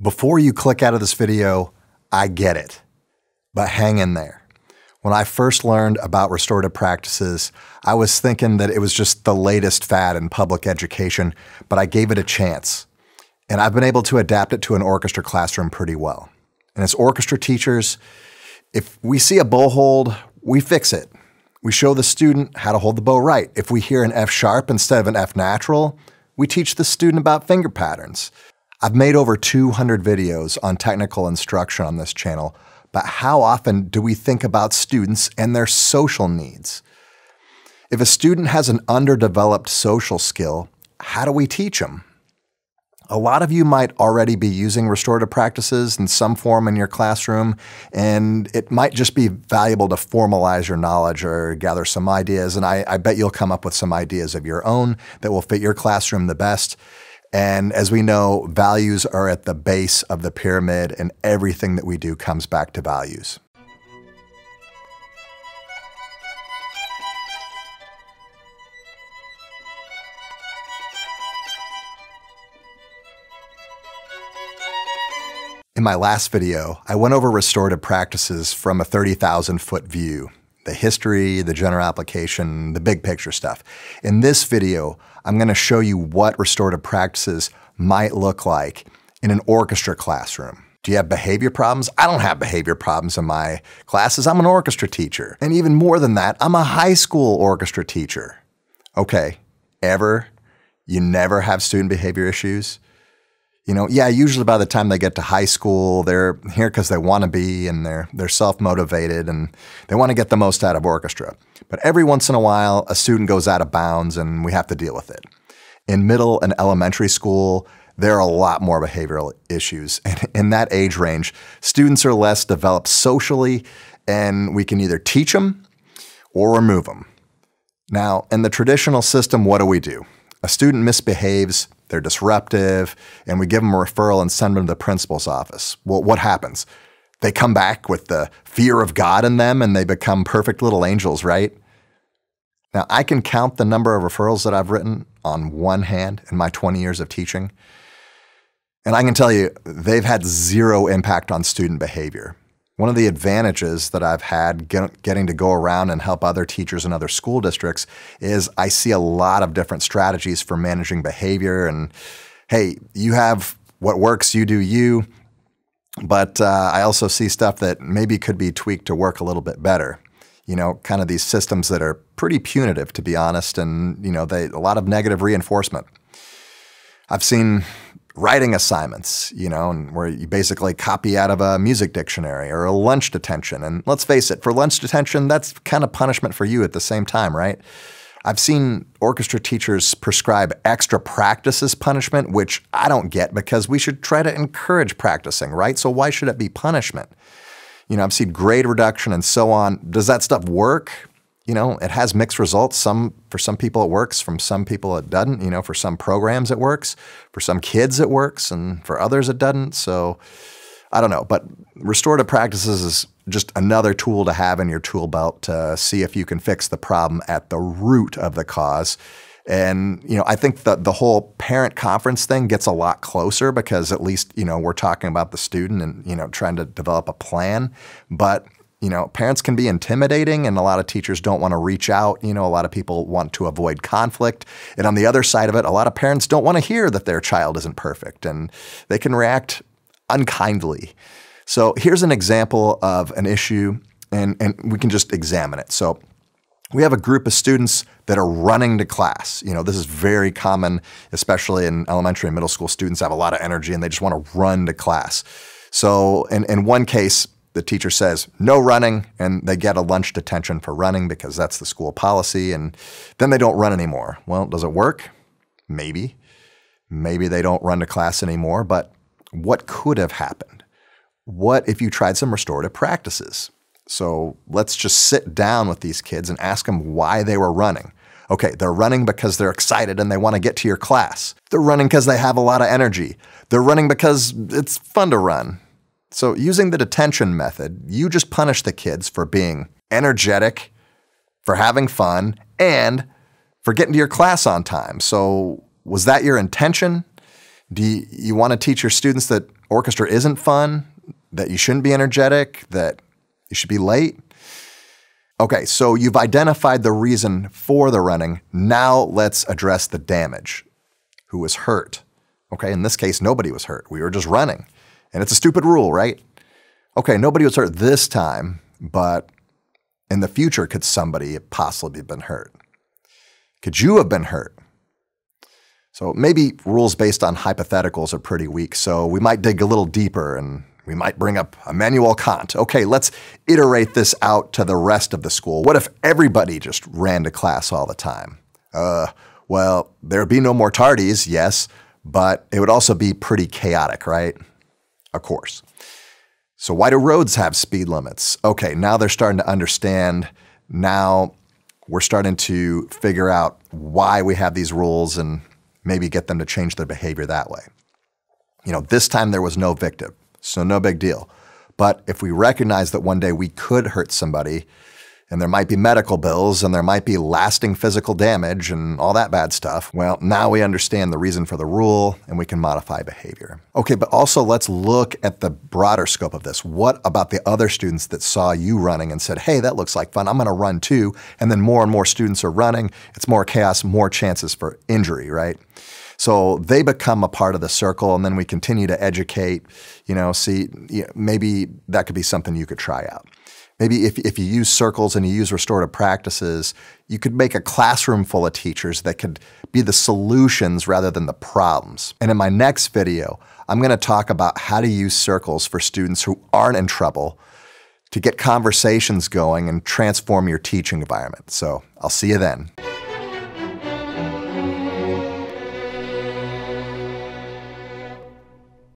Before you click out of this video, I get it, but hang in there. When I first learned about restorative practices, I was thinking that it was just the latest fad in public education, but I gave it a chance. And I've been able to adapt it to an orchestra classroom pretty well. And as orchestra teachers, if we see a bow hold, we fix it. We show the student how to hold the bow right. If we hear an F sharp instead of an F natural, we teach the student about finger patterns. I've made over 200 videos on technical instruction on this channel, but how often do we think about students and their social needs? If a student has an underdeveloped social skill, how do we teach them? A lot of you might already be using restorative practices in some form in your classroom, and it might just be valuable to formalize your knowledge or gather some ideas. And I, I, bet you'll come up with some ideas of your own that will fit your classroom the best. And as we know, values are at the base of the pyramid, and everything that we do comes back to values. In my last video, I went over restorative practices from a 30,000 foot view the history, the general application, the big picture stuff. In this video, I'm going to show you what restorative practices might look like in an orchestra classroom. Do you have behavior problems? I don't have behavior problems in my classes. I'm an orchestra teacher. And even more than that, I'm a high school orchestra teacher. Okay, ever? You never have student behavior issues? You know, yeah, usually by the time they get to high school, they're here because they want to be and they're they're self-motivated and they want to get the most out of orchestra. But every once in a while, a student goes out of bounds and we have to deal with it. In middle and elementary school, there are a lot more behavioral issues. And in that age range, students are less developed socially and we can either teach them or remove them. Now, in the traditional system, what do we do? A student misbehaves, they're disruptive, and we give them a referral and send them to the principal's office. Well, what happens? They come back with the fear of God in them and they become perfect little angels, right? Now, I can count the number of referrals that I've written on one hand in my 20 years of teaching. And I can tell you, they've had zero impact on student behavior. One of the advantages that I've had get, getting to go around and help other teachers in other school districts is I see a lot of different strategies for managing behavior. And hey, you have what works, you do you. But uh, I also see stuff that maybe could be tweaked to work a little bit better. You know, kind of these systems that are pretty punitive, to be honest, and you know, they a lot of negative reinforcement. I've seen writing assignments, you know, and where you basically copy out of a music dictionary or a lunch detention. And let's face it, for lunch detention, that's kind of punishment for you at the same time, right? I've seen orchestra teachers prescribe extra practice as punishment, which I don't get because we should try to encourage practicing, right? So why should it be punishment? You know, I've seen grade reduction and so on. Does that stuff work? You know, it has mixed results. Some for some people it works, from some people it doesn't. You know, for some programs it works, for some kids it works, and for others it doesn't. So I don't know, but restorative practices is just another tool to have in your tool belt to see if you can fix the problem at the root of the cause. And you know, I think the the whole parent conference thing gets a lot closer because at least you know we're talking about the student and you know trying to develop a plan. But you know, parents can be intimidating and a lot of teachers don't want to reach out. You know, a lot of people want to avoid conflict. And on the other side of it, a lot of parents don't want to hear that their child isn't perfect and they can react unkindly. So here's an example of an issue and, and we can just examine it. So we have a group of students that are running to class. You know, this is very common, especially in elementary and middle school. Students have a lot of energy and they just want to run to class. So in, in one case, the teacher says no running and they get a lunch detention for running because that's the school policy and then they don't run anymore. Well, does it work? Maybe. Maybe they don't run to class anymore, but what could have happened? What if you tried some restorative practices? So let's just sit down with these kids and ask them why they were running. Okay, they're running because they're excited and they want to get to your class. They're running because they have a lot of energy. They're running because it's fun to run. So, using the detention method, you just punish the kids for being energetic, for having fun, and for getting to your class on time. So, was that your intention? Do you, you want to teach your students that orchestra isn't fun, that you shouldn't be energetic, that you should be late. Okay, so you've identified the reason for the running. Now let's address the damage. Who was hurt? Okay, in this case, nobody was hurt. We were just running. And it's a stupid rule, right? Okay, nobody was hurt this time, but in the future, could somebody possibly have been hurt? Could you have been hurt? So maybe rules based on hypotheticals are pretty weak, so we might dig a little deeper and we might bring up Immanuel Kant. Okay, let's iterate this out to the rest of the school. What if everybody just ran to class all the time? Uh, well, there'd be no more tardies, yes, but it would also be pretty chaotic, right? Course. So why do roads have speed limits? Okay, now they're starting to understand. Now we're starting to figure out why we have these rules and maybe get them to change their behavior that way. You know, this time there was no victim so no big deal. But if we recognize that one day we could hurt somebody, and there might be medical bills and there might be lasting physical damage and all that bad stuff. Well, now we understand the reason for the rule and we can modify behavior. Okay, but also let's look at the broader scope of this. What about the other students that saw you running and said, hey, that looks like fun, I'm gonna run too. And then more and more students are running. It's more chaos, more chances for injury, right? So they become a part of the circle, and then we continue to educate. You know, see, maybe that could be something you could try out. Maybe if, if you use circles and you use restorative practices, you could make a classroom full of teachers that could be the solutions rather than the problems. And in my next video, I'm going to talk about how to use circles for students who aren't in trouble to get conversations going and transform your teaching environment. So I'll see you then.